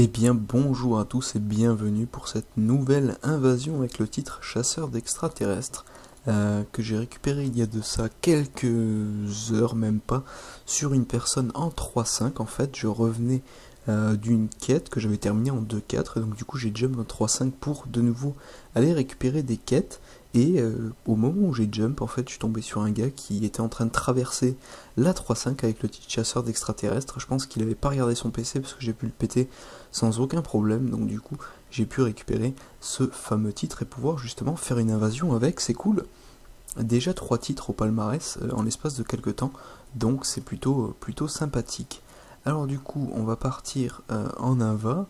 Eh bien bonjour à tous et bienvenue pour cette nouvelle invasion avec le titre Chasseur d'extraterrestres euh, que j'ai récupéré il y a de ça quelques heures même pas sur une personne en 3.5 en fait je revenais euh, d'une quête que j'avais terminée en 2.4 donc du coup j'ai jump en 3.5 pour de nouveau aller récupérer des quêtes et euh, au moment où j'ai jump, en fait, je suis tombé sur un gars qui était en train de traverser la 3.5 avec le petit chasseur d'extraterrestres. Je pense qu'il avait pas regardé son PC parce que j'ai pu le péter sans aucun problème. Donc du coup, j'ai pu récupérer ce fameux titre et pouvoir justement faire une invasion avec. C'est cool. Déjà trois titres au palmarès euh, en l'espace de quelques temps. Donc c'est plutôt, euh, plutôt sympathique. Alors du coup, on va partir en inva.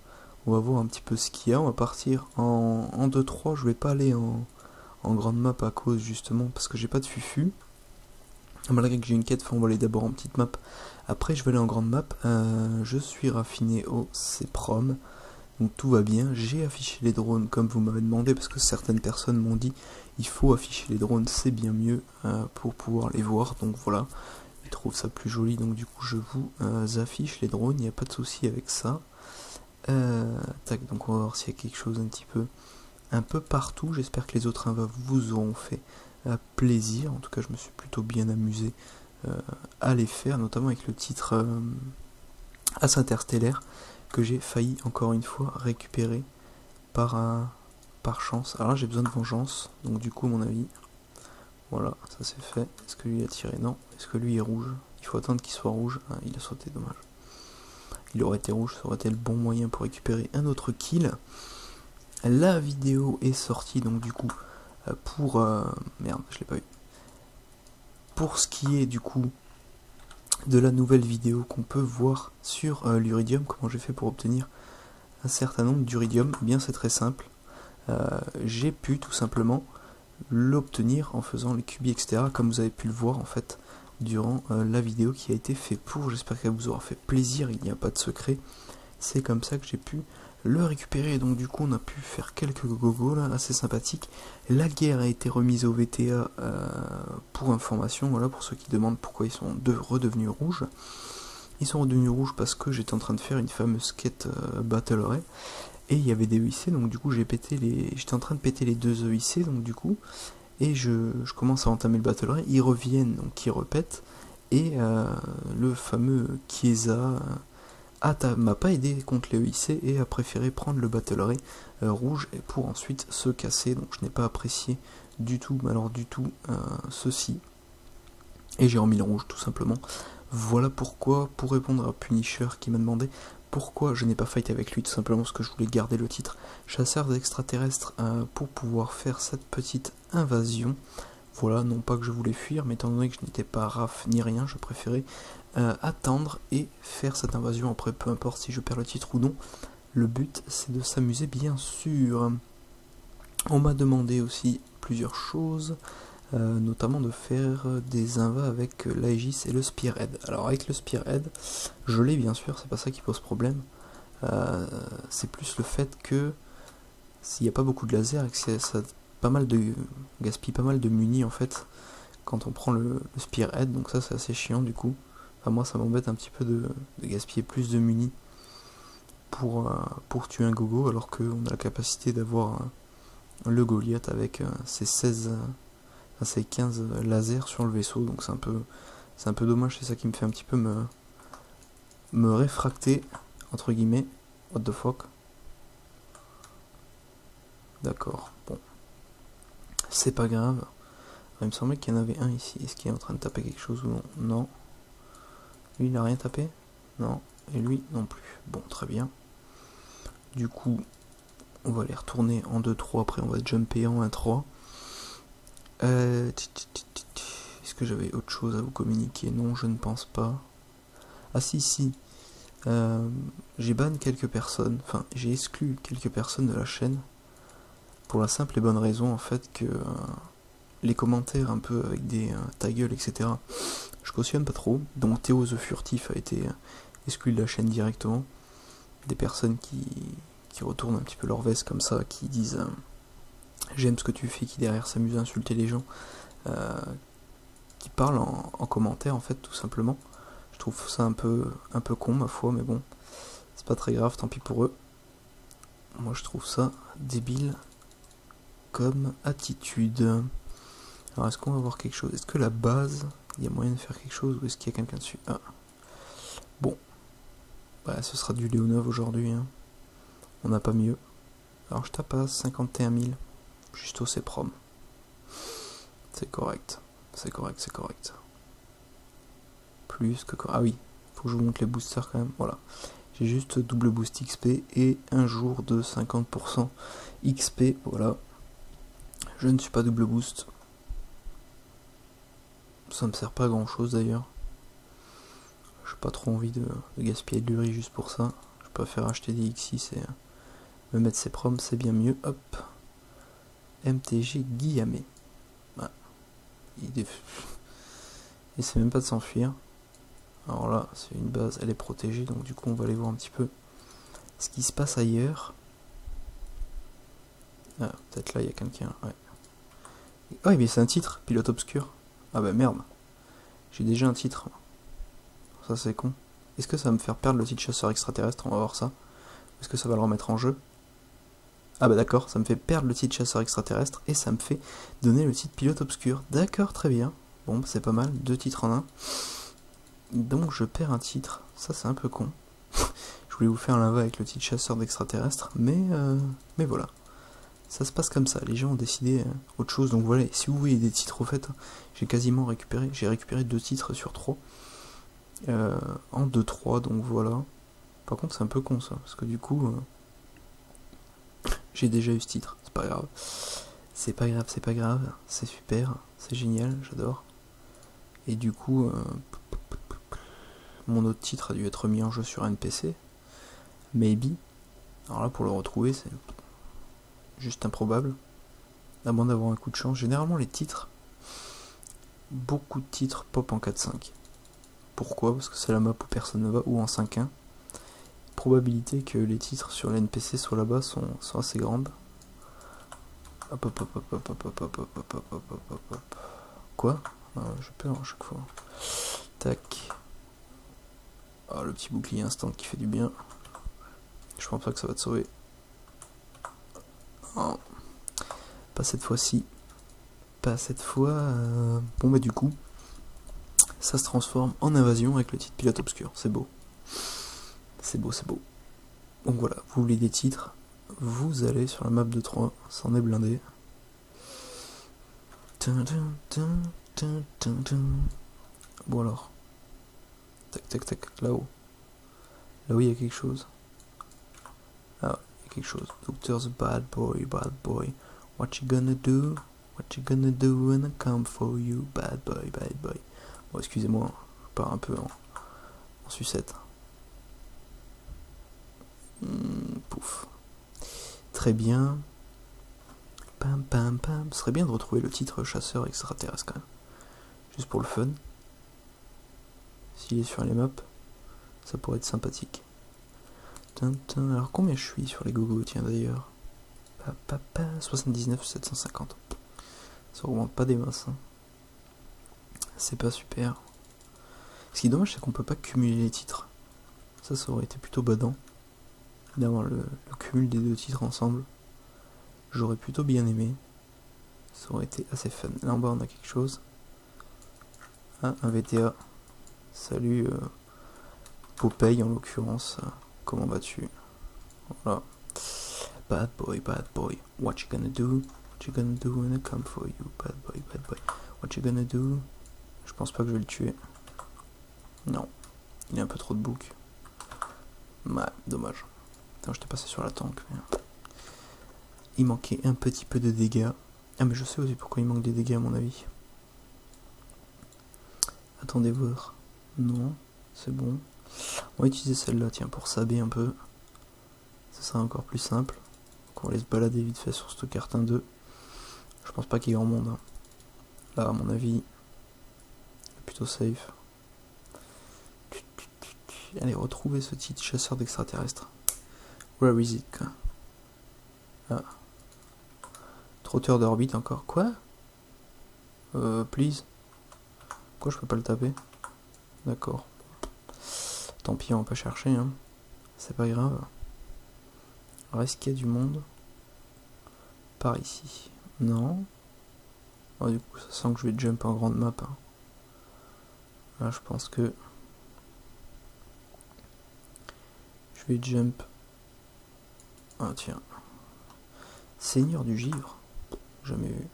On va voir un petit peu ce qu'il y a. On va partir en, en 2-3. Je vais pas aller en en grande map à cause justement parce que j'ai pas de fufu. Malgré que j'ai une quête, on va aller d'abord en petite map. Après, je vais aller en grande map. Euh, je suis raffiné au CPROM. Donc tout va bien. J'ai affiché les drones comme vous m'avez demandé parce que certaines personnes m'ont dit il faut afficher les drones, c'est bien mieux euh, pour pouvoir les voir. Donc voilà, je trouve ça plus joli. Donc du coup, je vous euh, affiche les drones. Il n'y a pas de souci avec ça. tac, donc on va voir s'il y a quelque chose un petit peu un peu partout. J'espère que les autres invas vous auront fait euh, plaisir. En tout cas, je me suis plutôt bien amusé euh, à les faire, notamment avec le titre euh, As Interstellaire que j'ai failli encore une fois récupérer par, par chance. Alors là, j'ai besoin de vengeance, donc du coup, à mon avis, voilà, ça c'est fait. Est-ce que lui a tiré? Non. Est-ce que lui est rouge? Il faut attendre qu'il soit rouge. Ah, il a sauté, dommage. Il aurait été rouge, ça aurait été le bon moyen pour récupérer un autre kill. La vidéo est sortie donc du coup euh, pour... Euh, merde, je l'ai pas eu. Pour ce qui est du coup de la nouvelle vidéo qu'on peut voir sur euh, l'Uridium, comment j'ai fait pour obtenir un certain nombre d'Uridium, eh bien c'est très simple. j'ai pu tout simplement l'obtenir en faisant les cubis, etc. Comme vous avez pu le voir en fait durant la vidéo qui a été faite pour. J'espère qu'elle vous aura fait plaisir, il n'y a pas de secret. C'est comme ça que j'ai pu le récupérer. Donc du coup, on a pu faire quelques gogo là, assez sympathiques. La guerre a été remise au VTA euh, pour information, voilà, pour ceux qui demandent pourquoi ils sont redevenus rouges. Ils sont redevenus rouges parce que j'étais en train de faire une fameuse quête euh, Battle Ray. Et il y avait des EIC, donc du coup j'ai pété les. J'étais en train de péter les deux EIC, donc du coup. Et je, commence à entamer le Battle Ray. Ils reviennent, donc ils repètent. Et euh, le fameux Chiesa Ata m'a pas aidé contre les EIC et a préféré prendre le Battle Ray euh, rouge pour ensuite se casser. Donc je n'ai pas apprécié du tout, alors du tout, euh, ceci. Et j'ai remis le rouge tout simplement. Voilà pourquoi, pour répondre à Punisher qui m'a demandé pourquoi je n'ai pas fight avec lui, tout simplement parce que je voulais garder le titre chasseur d'extraterrestres euh, pour pouvoir faire cette petite invasion. Voilà, non pas que je voulais fuir, mais étant donné que je n'étais pas raf ni rien, je préférais euh, attendre et faire cette invasion. Après, peu importe si je perds le titre ou non, le but c'est de s'amuser bien sûr. On m'a demandé aussi plusieurs choses, euh, notamment de faire des invas avec l'Aegis et le Spearhead. Alors avec le Spearhead, je l'ai bien sûr, c'est pas ça qui pose problème. Euh, c'est plus le fait que s'il n'y a pas beaucoup de laser et que ça pas mal de gaspille pas mal de munis en fait quand on prend le, Spearhead, donc ça c'est assez chiant du coup moi, ça m'embête un petit peu de, gaspiller plus de munis pour, euh, pour tuer un gogo, alors qu'on a la capacité d'avoir euh, le Goliath avec euh, ses 16, ses 15 lasers sur le vaisseau. Donc c'est un peu, c'est un peu dommage. C'est ça qui me fait un petit peu me, me réfracter entre guillemets. What the fuck? D'accord. Bon. C'est pas grave. Il me semblait qu'il y en avait un ici. Est-ce qu'il est en train de taper quelque chose ou non? Non. Lui, il n'a rien tapé? Non. Et lui, non plus. Bon, très bien. Du coup, on va les retourner en 2-3. Après, on va jumper en 1-3. Euh, est-ce que j'avais autre chose à vous communiquer? Non, je ne pense pas. Ah si, si. Euh, j'ai ban quelques personnes. Enfin, j'ai exclu quelques personnes de la chaîne. Pour la simple et bonne raison, en fait, que... Euh, les commentaires un peu avec des ta gueule, etc je cautionne pas trop. Donc Théo the Furtif a été exclu de la chaîne directement. Des personnes qui, qui retournent un petit peu leur veste comme ça, qui disent euh, j'aime ce que tu fais, qui derrière s'amusent à insulter les gens, euh, qui parlent en, commentaire en fait tout simplement. Je trouve ça un peu, un peu con ma foi, mais bon, C'est pas très grave, tant pis pour eux. Moi je trouve ça débile attitude. Alors est-ce qu'on va voir quelque chose? Est-ce que la base, il y a moyen de faire quelque chose ou est-ce qu'il y a quelqu'un dessus? Ah. Bon. Bah ce sera du Léonov aujourd'hui. Hein. On n'a pas mieux. Alors je tape à 51 000. Juste au CPROM. C'est correct. C'est correct, c'est correct. Plus que... Ah oui, faut que je vous montre les boosters quand même. Voilà. J'ai juste double boost XP et un jour de 50% XP. Voilà. Je ne suis pas double boost. Ça me sert pas à grand chose d'ailleurs. J'ai pas trop envie de, gaspiller de riz juste pour ça. Je préfère acheter des X6 et me mettre ses proms, c'est bien mieux. Hop. MTG Guillamé. Il essaie même pas de s'enfuir. Alors là, c'est une base, elle est protégée, donc du coup on va aller voir un petit peu ce qui se passe ailleurs. Ah, peut-être là il y a quelqu'un, ouais. Oh, mais c'est un titre, pilote obscur. Ah bah merde. J'ai déjà un titre. Ça c'est con. Est-ce que ça va me faire perdre le titre chasseur extraterrestre? On va voir ça. Est-ce que ça va le remettre en jeu? Ah bah d'accord, ça me fait perdre le titre chasseur extraterrestre et ça me fait donner le titre pilote obscur. D'accord, très bien. Bon, c'est pas mal, deux titres en un. Donc je perds un titre. Ça c'est un peu con. je voulais vous faire lava avec le titre chasseur d'extraterrestre, mais, euh, mais voilà ça se passe comme ça, les gens ont décidé euh, autre chose, donc voilà, si vous voyez des titres au fait, j'ai quasiment récupéré, j'ai récupéré deux titres sur trois, euh, en 2-3, donc voilà. Par contre c'est un peu con ça, parce que du coup, euh, j'ai déjà eu ce titre, c'est pas grave. C'est pas grave, c'est pas grave, c'est super, c'est génial, j'adore. Et du coup, mon autre titre a dû être mis en jeu sur NPC, maybe. Alors là pour le retrouver, c'est juste improbable. À moins d'avoir un coup de chance. Généralement, les titres, beaucoup de titres pop en 4-5. Pourquoi Parce que c'est la map où personne ne va, ou en 5-1. Probabilité que les titres sur les NPC soient là-bas sont, sont assez grandes. Hop hop hop hop hop hop hop hop hop hop hop hop Quoi Je perds à chaque fois. Tac. Ah, le petit bouclier instant qui fait du bien. Je pense pas que ça va te sauver. Oh. Pas cette fois-ci. Pas cette fois. Euh, bon bah du coup, ça se transforme en invasion avec le titre pilote obscur. C'est beau. C'est beau, c'est beau. Donc voilà, vous voulez des titres, vous allez sur la map de 3, c'en est blindé. Bon alors. Tac tac tac, là-haut. Là-haut il y a quelque chose. Ah, chose. Doctor's bad boy, bad boy. What you gonna do? What you gonna do when I come for you? Bad boy, bad boy. Bon, excusez-moi, je pars un peu en, sucette. Hmm, pouf. Très bien. Pam pam pam. Ce serait bien de retrouver le titre chasseur extraterrestre quand même. Juste pour le fun. S'il est sur les maps, ça pourrait être sympathique. Alors combien je suis sur les gogo tiens d'ailleurs 79 750. Ça augmente pas des masses. Hein. C'est pas super. Ce qui est dommage c'est qu'on peut pas cumuler les titres. Ça ça aurait été plutôt badant. D'avoir le, cumul des deux titres ensemble. J'aurais plutôt bien aimé. Ça aurait été assez fun. Là en bas on a quelque chose. Ah, un VTA. Salut euh, Popeye en l'occurrence. Comment vas-tu? Voilà. Bad boy, bad boy. What you gonna do? What you gonna do when I come for you? Bad boy, bad boy. What you gonna do? Je pense pas que je vais le tuer. Non. Il y a un peu trop de bouc. Ouais, dommage. Attends, je t'ai passé sur la tank. Il manquait un petit peu de dégâts. Ah mais je sais aussi pourquoi il manque des dégâts à mon avis. Attendez voir. Non, c'est bon. On va utiliser celle-là, tiens, pour saber un peu. Ça sera encore plus simple. Donc on va aller se balader vite fait sur ce carton 2. Je pense pas qu'il y ait grand monde. Hein. Là, à mon avis, plutôt safe. Allez, retrouver ce petit chasseur d'extraterrestres. Where is it Ah. Trotteur d'orbite encore. Quoi? Euh, please Pourquoi je peux pas le taper? D'accord. Tant pis, on va pas chercher. Hein. C'est pas grave. Est-ce qu'il y a du monde Par ici. Non. Oh, du coup, ça sent que je vais jump en grande map. Hein. Là, je pense que... Je vais jump... Ah, tiens. Seigneur du givre. Jamais vu.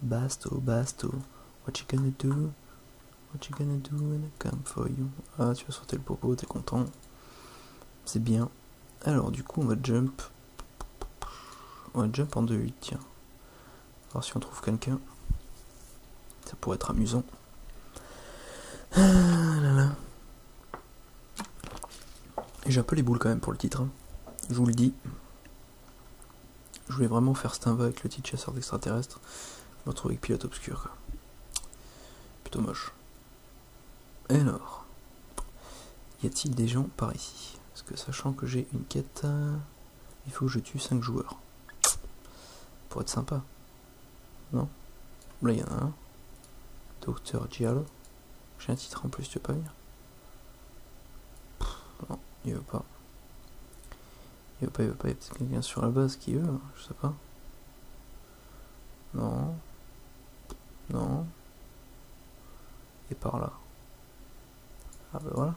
Basto, Basto. What you gonna do? What you gonna do when I come for you? Ah, tu vas sauter le popo, t'es content. C'est bien. Alors, du coup, on va jump. On va jump en 2-8, tiens. voir si on trouve quelqu'un. Ça pourrait être amusant. Ah là là. J'ai un peu les boules quand même pour le titre. Hein. Je vous le dis. Je voulais vraiment faire cet avec le titre chasseur d'extraterrestres. Je me retrouve avec pilote obscur quoi. Plutôt moche. Alors. Y a-t-il des gens par ici? Parce que sachant que j'ai une quête, euh, il faut que je tue 5 joueurs. Pour être sympa. Non? Là il y en a un. Docteur Giallo. J'ai un titre en plus, tu veux pas venir? Non, il veut pas. Il veut pas, il veut pas. Il y a peut-être quelqu'un sur la base qui veut, je sais pas. Non. Non. Et par là. Ah bah voilà.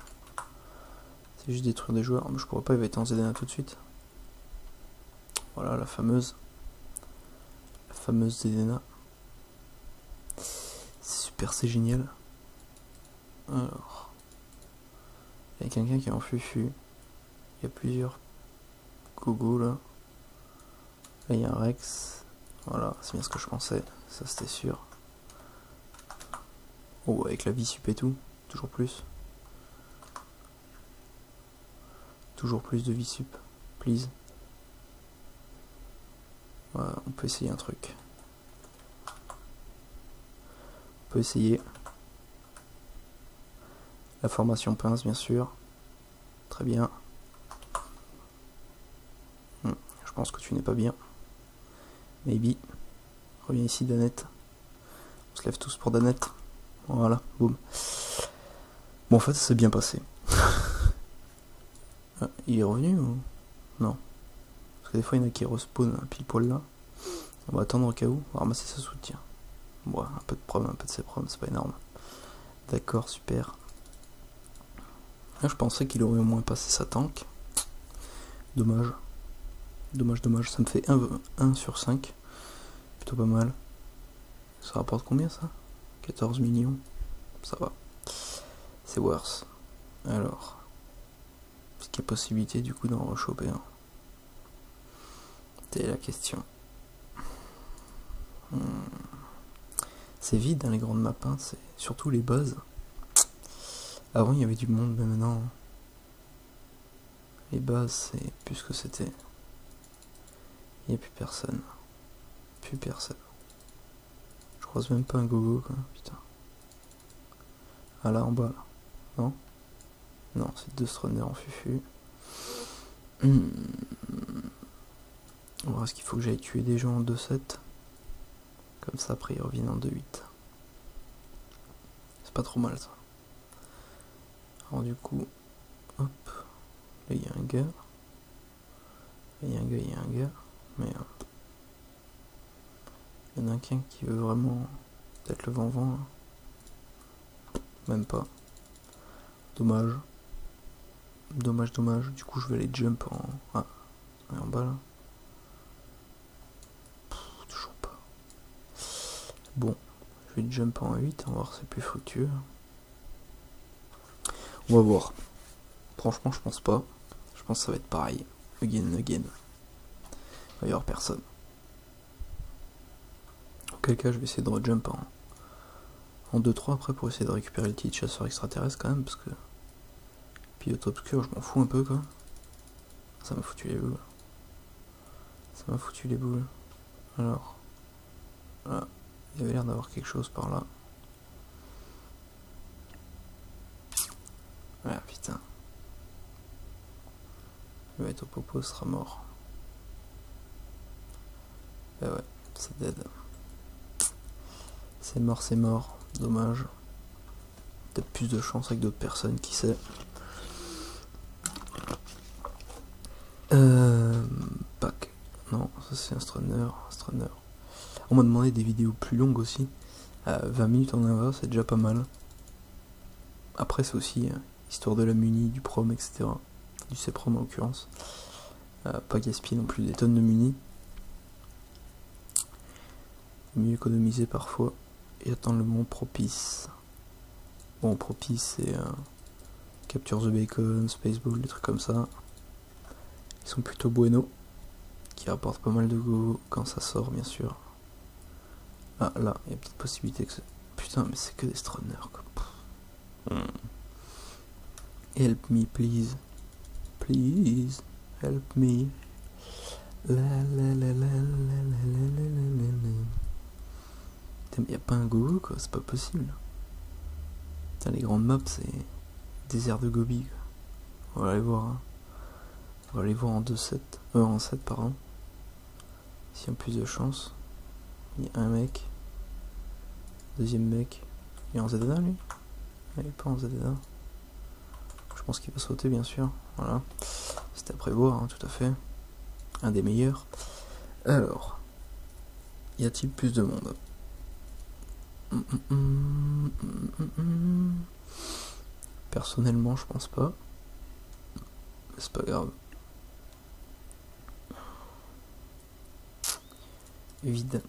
C'est juste détruire des joueurs. Je pourrais pas, il va être en ZNA tout de suite. Voilà la fameuse. La fameuse ZNA. C'est super, c'est génial. Alors. Il y a quelqu'un qui est en fufu. Il y a plusieurs gogo là. Là il y a un Rex. Voilà, c'est bien ce que je pensais. Ça c'était sûr. Oh, avec la vie sup et tout. Toujours plus. Toujours plus de vie sup. Please. On peut essayer un truc. On peut essayer. La formation pince, bien sûr. Très bien. Hmm, je pense que tu n'es pas bien. Maybe. Reviens ici, Danette. On se lève tous pour Danette. Voilà, boum. Bon, en fait, ça s'est bien passé. Il est revenu ou Non? Parce que des fois, il y en a qui respawn pile poil là. On va attendre au cas où. On va ramasser sa soutien. Bon, un peu de prom, un peu de ses prom, c'est pas énorme. D'accord, super. Là, je pensais qu'il aurait au moins passé sa tank. Dommage. Dommage, dommage. Ça me fait 1, 1 sur 5. Plutôt pas mal. Ça rapporte combien ça? 14 millions. Ça va. C'est worse. Alors. Y possibilité du coup d'en rechoper un C'est la question. Hmm. C'est vide dans les grandes maps, hein. c'est surtout les bases. Avant il y avait du monde, mais maintenant les bases c'est plus ce que c'était. Il n'y a plus personne. Plus personne croise même pas un gogo quoi, putain. Ah là en bas là. Non? Non, c'est deux Strunner en fufu. Hmm. On va voir ce qu'il faut que j'aille tuer des gens en 2-7. Comme ça après ils reviennent en 2-8. C'est pas trop mal ça. Alors du coup, hop, là il y a un gars. il y a un gars, il y a un gars. Mais il y en a qu'un qui veut vraiment peut-être le vent-vent. Même pas. Dommage. Dommage, dommage. Du coup, je vais aller jump en. Ah, en bas là. toujours pas. Bon, je vais jump en 8, on va voir c'est plus fructueux. On va voir. Franchement, je pense pas. Je pense que ça va être pareil. Again, again. Il va y avoir personne quel cas je vais essayer de rejump en, en 2-3 après pour essayer de récupérer le titre chasseur extraterrestre quand même parce que pilote obscur je m'en fous un peu quoi. Ça m'a foutu les boules. Ça m'a foutu les boules. Alors. Là, il y avait l'air d'avoir quelque chose par là. Ah putain. Il va popo, sera mort. Bah ouais, c'est dead. C'est mort, c'est mort. Dommage. peut-être plus de chance avec d'autres personnes, qui sait. Euh, pack. Non, ça c'est un Strunner. On m'a demandé des vidéos plus longues aussi. 20 minutes en inva, c'est déjà pas mal. Après, c'est aussi euh, histoire de la muni, du prom, etc. Du C-prom en l'occurrence. Euh, pas gaspiller non plus des tonnes de muni. Mieux économiser parfois et attendre le moment propice. Bon, propice, c'est euh, Capture the Bacon, Spaceball, des trucs comme ça. Ils sont plutôt bueno, qui rapportent pas mal de go quand ça sort, bien sûr. Ah, là, il y a peut-être possibilité que... Putain, mais c'est que des Stroner, quoi. Mm. Help me, please. Please, help me. La la la la la la la la Y'a pas un gogo quoi, c'est pas possible. Putain, les grandes maps c'est désert de Gobi quoi. On va aller voir. Hein. On va aller voir en 2-7. Euh, en 7, pardon. S'il y a plus de chance. Il y a un mec. Deuxième mec. Il est en ZNA lui? Il est pas en ZNA. Je pense qu'il va sauter bien sûr. Voilà. C'était à prévoir, hein, tout à fait. Un des meilleurs. Alors. Y a-t-il plus de monde? Personnellement, je pense pas. C'est pas grave. Vide.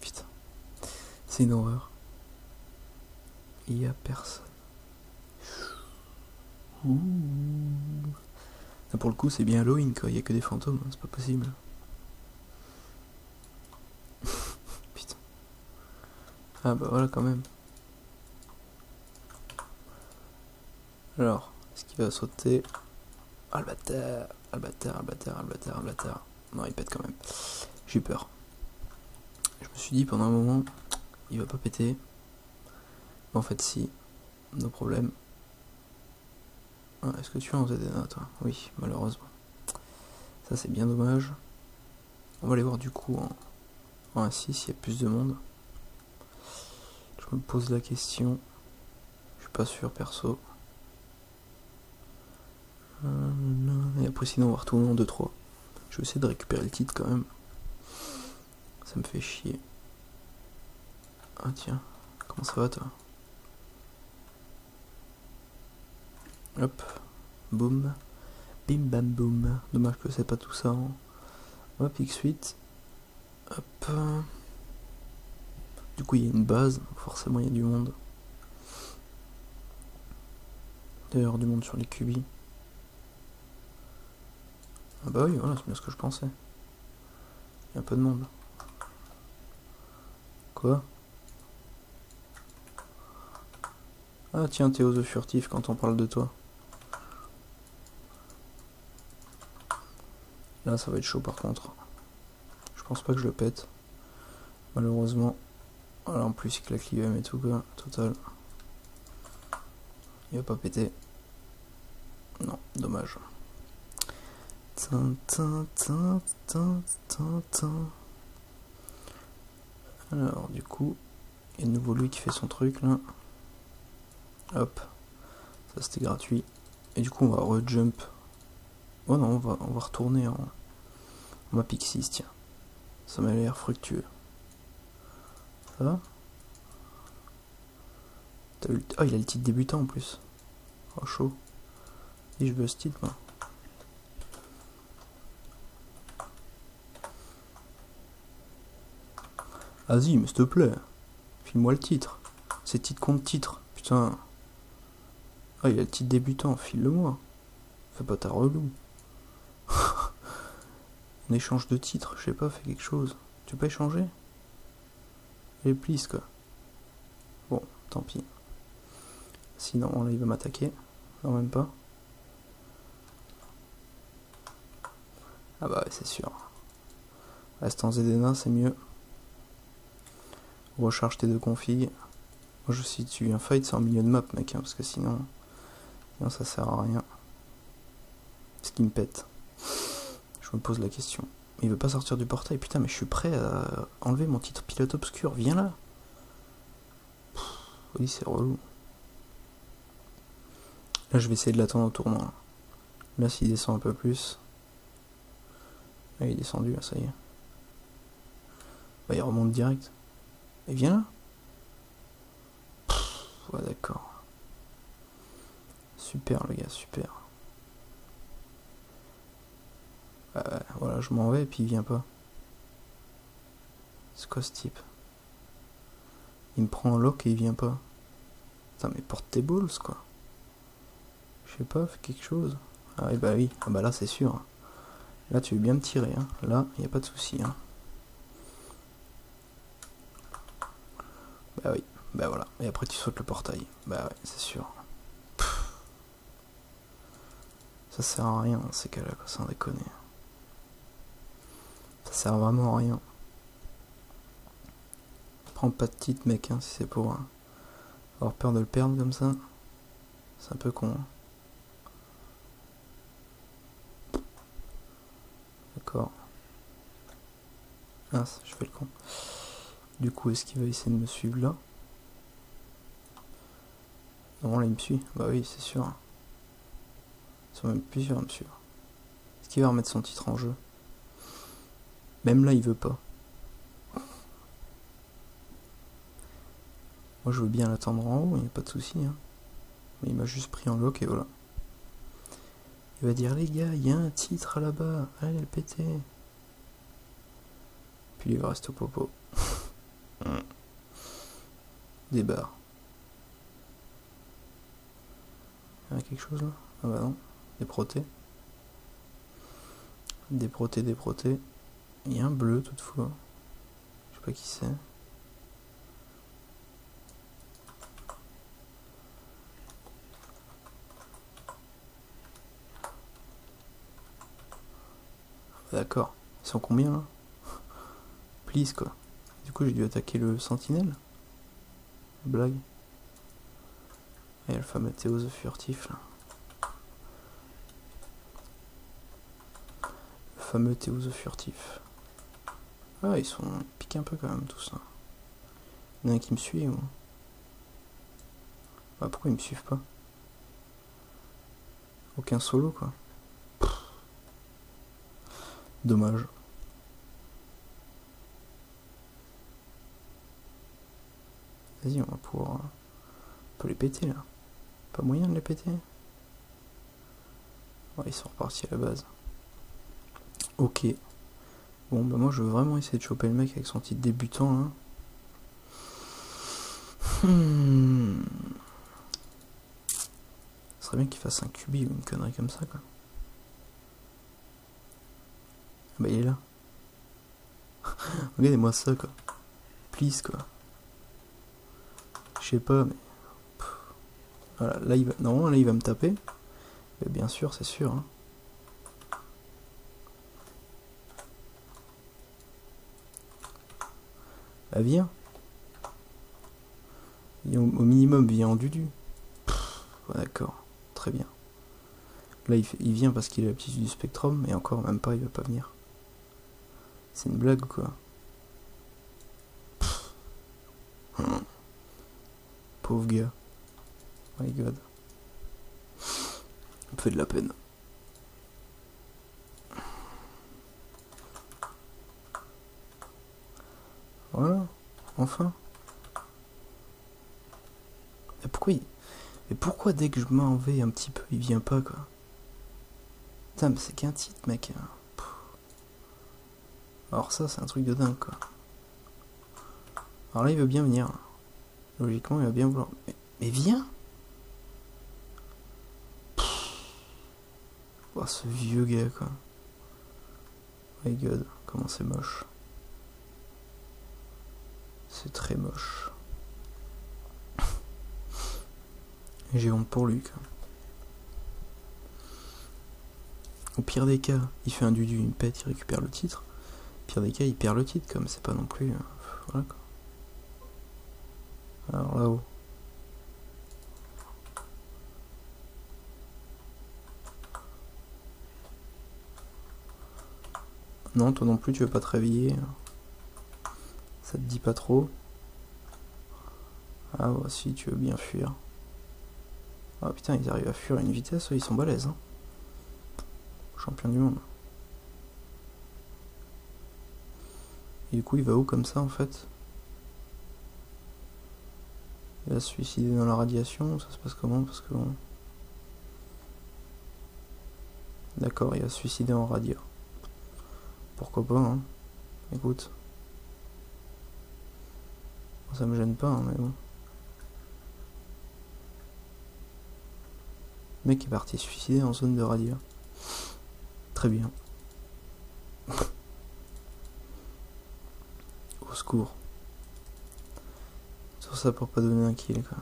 Putain. C'est une horreur. Il y a personne. Ouh. pour le coup, c'est bien Halloween quoi. Il y a que des fantômes. Hein, c'est pas possible. Ah bah voilà quand même. Alors, est-ce qu'il va sauter? Ah Ah bâtard, ah bâtard. Non, il pète quand même. J'ai eu peur. Je me suis dit pendant un moment, il va pas péter. En fait si, nos problèmes. Ah, est-ce que tu es en ZNA toi? Oui, malheureusement. Ça c'est bien dommage. On va aller voir du coup en, 6 s'il y a plus de monde me pose la question. Je suis pas sûr perso. Et après sinon on va retourner en 2-3. Je vais essayer de récupérer le titre quand même. Ça me fait chier. Ah tiens, comment ça va toi? Hop, boum, bim bam boum. Dommage que c'est pas tout ça en Hop, X8. Hop. Du coup, il y a une base, forcément, il y a du monde. D'ailleurs, du monde sur les cubis. Ah bah oui, voilà, c'est bien ce que je pensais. Il y a un peu de monde. Quoi? Ah tiens, Théo the Furtif quand on parle de toi. Là, ça va être chaud par contre. Je pense pas que je le pète. Malheureusement. Voilà, en plus, il claque l'IM et tout, quoi. Total. Il va pas péter. Non, dommage. Alors, du coup, il y a de nouveau lui qui fait son truc, là. Hop. Ça, c'était gratuit. Et du coup, on va rejump. Oh non, on va, on va retourner en, en map X6, tiens. Ça m'a l'air fructueux. Ah, il a le titre débutant en plus. Oh, chaud. Et je titre, moi. Vas-y, mais s'il te plaît. File-moi le titre. C'est titre contre titre. Putain. Ah, il a le titre débutant. File-le-moi. Fais pas ta relou. On échange de titre. Je sais pas, fais quelque chose. Tu peux échanger? Les plis quoi. Bon, tant pis. Sinon, là, il va m'attaquer. Non, même pas. Ah bah c'est sûr. Reste en ZDNA, c'est mieux. Recharge tes deux configs. Moi je situe un fight, c'est en milieu de map mec, hein, parce que sinon, ça sert à rien. Ce qui me pète. Je me pose la question. Il veut pas sortir du portail. Putain, mais je suis prêt à enlever mon titre pilote obscur. Viens là. oui, c'est relou. Là, je vais essayer de l'attendre au tournant. Là, s'il descend un peu plus. Là, il est descendu, là, ça y est. Bah, il remonte direct. Et viens là. ouais, d'accord. Super, le gars, super. Euh, voilà, je m'en vais et puis il vient pas. C'est quoi ce type? Il me prend en lock et il vient pas. Putain, mais porte tes balls, quoi. Je sais pas, fais quelque chose. Ah, et bah oui, ah bah là, c'est sûr. Là, tu veux bien me tirer. Hein. Là, il a pas de souci. Hein. Bah oui, bah voilà. Et après, tu sautes le portail. Bah ouais, c'est sûr. Ça sert à rien ces cas-là, sans déconner. Ça sert vraiment à rien. Prends pas de titre, mec, hein, si c'est pour hein, avoir peur de le perdre comme ça. C'est un peu con. Hein. D'accord. Ah, je fais le con. Du coup, est-ce qu'il va essayer de me suivre là? Non, là, il me suit. Bah oui, c'est sûr. Ils sont même plusieurs à me suivre. Est-ce qu'il va remettre son titre en jeu? Même là, il veut pas. Moi, je veux bien l'attendre en haut, il n'y a pas de souci. Hein. Il m'a juste pris en lock et voilà. Il va dire, les gars, il y a un titre là-bas, allez le péter. Puis il va rester au popo. Des barres. Il y a quelque chose là? Ah bah non. Des protés. Des protés, des protés. Il y a un bleu toutefois. Je sais pas qui c'est. D'accord. Ils sont combien là? Please quoi. Du coup j'ai dû attaquer le sentinelle. Blague. Et le fameux Théo the furtif là. Le fameux Théo the furtif. Ah, ils sont piqués un peu quand même, tout ça. Il y en a un qui me suit ou. Bah, pourquoi ils me suivent pas? Aucun solo, quoi. Dommage. Vas-y, on va pouvoir. On peut les péter là. Pas moyen de les péter ils sont repartis à la base. Ok. Bon, bah moi je veux vraiment essayer de choper le mec avec son titre débutant là. Hmm. Ce serait bien qu'il fasse un cubi ou une connerie comme ça quoi. Ah bah il est là. Regardez-moi ça quoi. Please quoi. Je sais pas mais. Voilà, là il va. Non, là il va me taper. Bien sûr, c'est sûr. Hein. Bah viens. Au, minimum, viens en dudu. D'accord, très bien. Là, il, vient parce qu'il est la petite du spectrum, et encore, même pas, il va pas venir. C'est une blague quoi? Pauvre gars. My god. Ça me fait de la peine. Voilà, enfin. Mais pourquoi Mais pourquoi dès que je m'en vais un petit peu, il vient pas, quoi? Putain, mais c'est qu'un titre, mec. Hein. Alors ça, c'est un truc de dingue, quoi. Alors là, il veut bien venir. Logiquement, il va bien vouloir... Mais, viens Oh, ce vieux gars, quoi. My god, comment c'est moche. C'est très moche. J'ai honte pour lui. Au pire des cas, il fait un dudu, une pète, il récupère le titre. Au pire des cas, il perd le titre, comme c'est pas non plus. Euh, voilà quoi. Alors là-haut. Non, toi non plus, tu veux pas te réveiller. Ça te dit pas trop. Ah, voici, tu veux bien fuir. Ah putain, ils arrivent à fuir à une vitesse, ils sont balèzes. Hein. Champion du monde. Et du coup, il va où comme ça en fait? Il va se suicider dans la radiation, ça se passe comment? Parce que D'accord, il va se suicider en radio. Pourquoi pas, hein Écoute. Ça me gêne pas, hein, mais bon. Le mec est parti suicider en zone de radio. Très bien. Au secours. Ça pour pas donner un kill, quoi.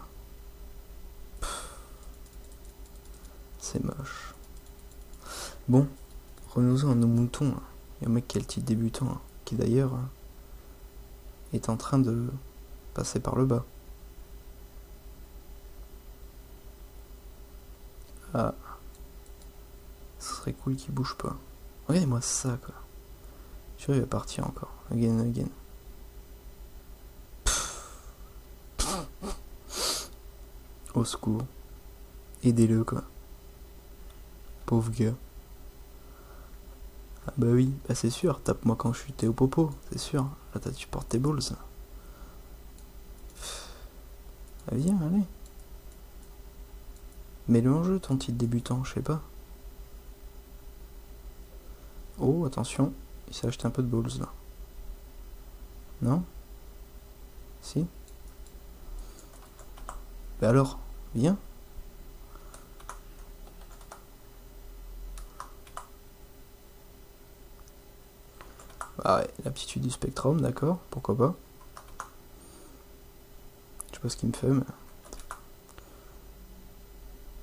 C'est moche. Bon, revenons à nos moutons. Il y a un mec qui est le titre débutant, hein, qui d'ailleurs hein, est en train de passer par le bas. Ah. Ce serait cool qu'il bouge pas. Regardez-moi ça, quoi. Je suis il va partir encore. Again, again. Au secours. Aidez-le, quoi. Pauvre gars. Ah bah oui, bah c'est sûr, tape-moi quand je suis au popo, c'est sûr. Là, tu portes tes balls. Viens, allez. Mets-le en jeu, ton titre débutant, je sais pas. Oh, attention, il s'est acheté un peu de balls là. Non? Si? Bah alors, viens. Ah ouais, l'aptitude du spectrum, d'accord, pourquoi pas. Je sais pas ce qu'il me fait, mais...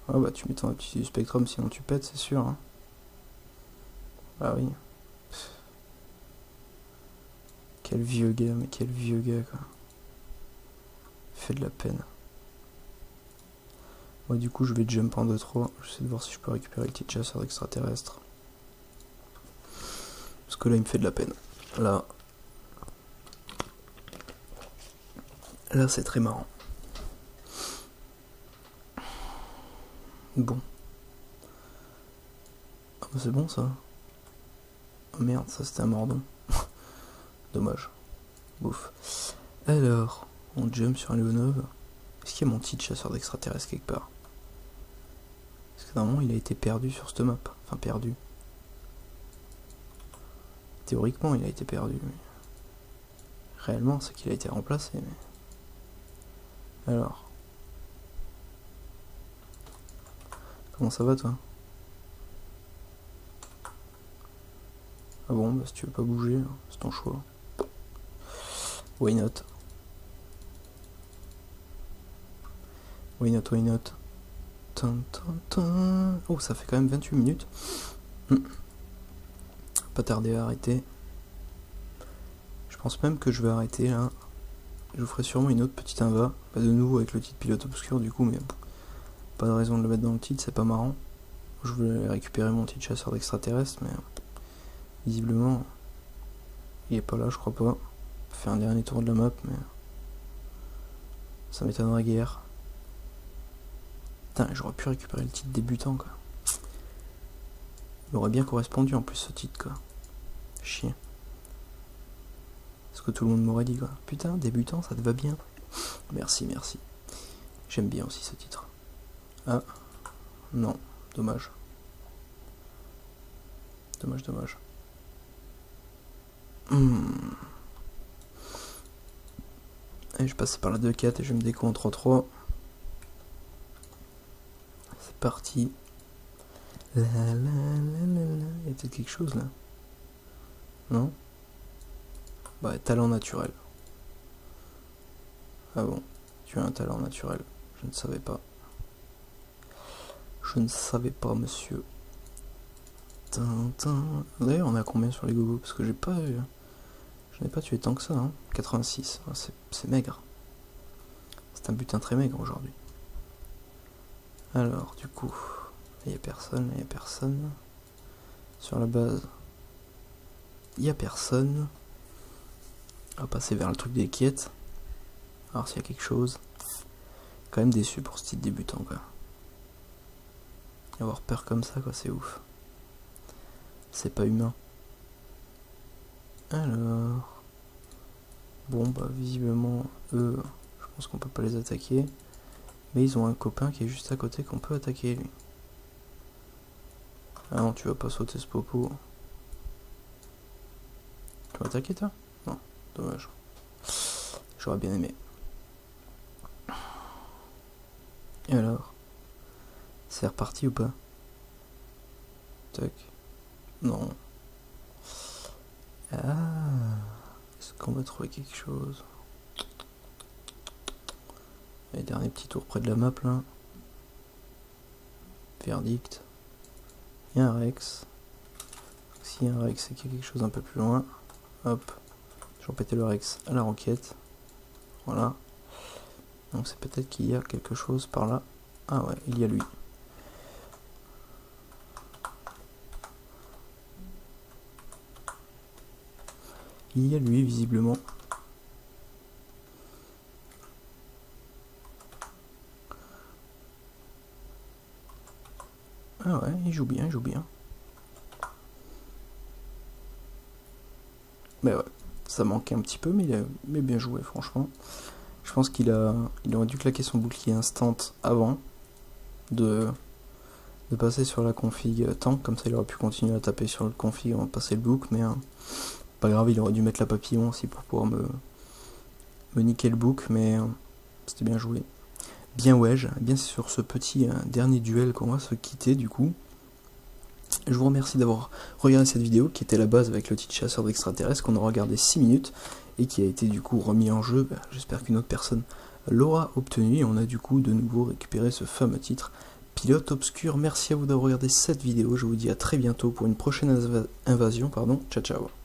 Ah bah tu mets ton aptitude du spectrum, sinon tu pètes, c'est sûr. Hein. Ah oui. Quel vieux gars, mais quel vieux gars, quoi. fait de la peine. Moi, du coup, je vais jump en 2-3. J'essaie de voir si je peux récupérer le petit chasseur extraterrestre. Parce que là, il me fait de la peine. Là. Là, c'est très marrant. Bon. Ah, bah, c'est bon ça. Oh merde, ça c'était un mordon. Dommage. Bouf. Alors, on jump sur un Léonov. Est-ce qu'il y a mon titre chasseur d'extraterrestres quelque part? Normalement il a été perdu sur cette map. Enfin perdu. Théoriquement, il a été perdu. Réellement, c'est qu'il a été remplacé. Mais... Alors. Comment ça va, toi? Ah bon, bah si tu veux pas bouger, hein, c'est ton choix. Why not? Why not, why not? Oh, ça fait quand même 28 minutes. Hmm pas tarder à arrêter. Je pense même que je vais arrêter là. Je vous ferai sûrement une autre petite inva. De nouveau avec le titre pilote obscur du coup, mais pas de raison de le mettre dans le titre, c'est pas marrant. Je voulais récupérer mon titre chasseur d'extraterrestres, mais visiblement il est pas là, je crois pas. Faire un dernier tour de la map, mais ça m'étonnerait guère. Putain, j'aurais pu récupérer le titre débutant quoi. Il aurait bien correspondu en plus ce titre quoi. Chien. Ce que tout le monde m'aurait dit quoi. Putain, débutant, ça te va bien. Merci, merci. J'aime bien aussi ce titre. Ah, non, dommage. Dommage, dommage. Hmm. Et je passe par la 2-4 et je me déco en 3-3. Parti. Il y a peut-être quelque chose là. Non? Bah, talent naturel. Ah bon, tu as un talent naturel. Je ne savais pas. Je ne savais pas, monsieur. D'ailleurs, on a combien sur les gogos Parce que j'ai pas. Je n'ai pas tué tant que ça, hein. 86. C'est maigre. C'est un butin très maigre aujourd'hui. Alors, du coup, il n'y a personne, il n'y a personne. Sur la base, il n'y a personne. On va passer vers le truc des quêtes. Alors s'il y a quelque chose. Quand même déçu pour ce titre débutant quoi. Avoir peur comme ça quoi, c'est ouf. C'est pas humain. Alors. Bon bah visiblement eux, je pense qu'on peut pas les attaquer. Mais ils ont un copain qui est juste à côté qu'on peut attaquer lui. Ah non, tu vas pas sauter ce popo. Tu vas attaquer toi? Non, dommage. J'aurais bien aimé. Et alors? C'est reparti ou pas? Tac. Non. Ah Est-ce qu'on va trouver quelque chose? Dernier petit tour près de la map là. Verdict. Il y a un Rex. S'il y a un Rex, c'est qu'il y a quelque chose un peu plus loin. Hop. Je vais le Rex à la roquette. Voilà. Donc c'est peut-être qu'il y a quelque chose par là. Ah ouais, il y a lui. Il y a lui, visiblement. Ah ouais, il joue bien, il joue bien. Mais ouais, ça manquait un petit peu, mais il a mais bien joué, franchement. Je pense qu'il a, il aurait dû claquer son bouclier instant avant de, de passer sur la config tank, comme ça il aurait pu continuer à taper sur le config de passer le bouc, mais hein, pas grave, il aurait dû mettre la papillon aussi pour pouvoir me, me niquer le bouc, mais hein, c'était bien joué. Bien ouais, bien sur ce petit euh, dernier duel qu'on va se quitter du coup. Je vous remercie d'avoir regardé cette vidéo qui était la base avec le titre chasseur d'extraterrestres qu'on a regardé 6 minutes et qui a été du coup remis en jeu. Ben, j'espère qu'une autre personne l'aura obtenu et on a du coup de nouveau récupéré ce fameux titre Pilote Obscur. Merci à vous d'avoir regardé cette vidéo. Je vous dis à très bientôt pour une prochaine invasion. Pardon. Ciao ciao.